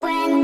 When